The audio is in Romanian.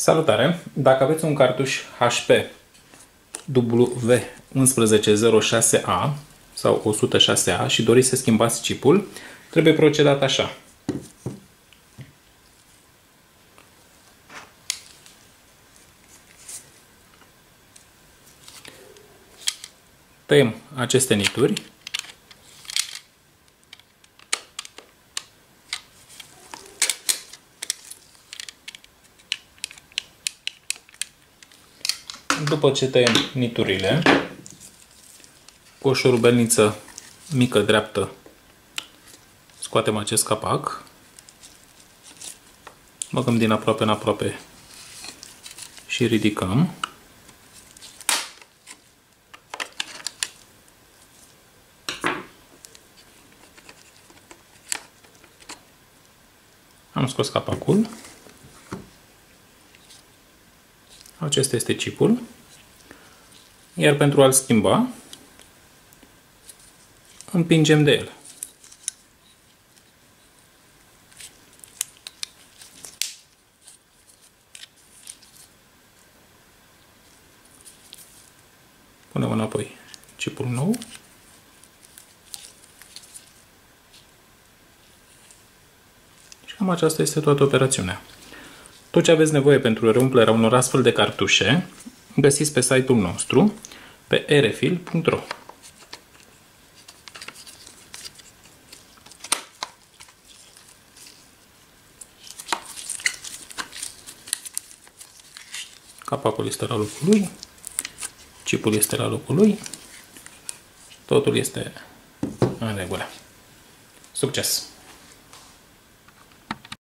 Salutare! Dacă aveți un cartuș HP W1106A sau 106A și doriți să schimbați chipul, trebuie procedat așa. Tăiem aceste nituri După ce tăiem niturile, cu o șurubelniță mică dreaptă scoatem acest capac, băgăm din aproape în aproape și ridicăm. Am scos capacul. Acesta este chipul. Iar pentru a-l schimba, împingem de el. Punem înapoi chipul nou. Și cam aceasta este toată operațiunea. Tot ce aveți nevoie pentru reumplerea unor astfel de cartușe găsiți pe site-ul nostru pe rfil.ro Capacul este la locul lui, chipul este la locul lui, totul este în regulă. Succes!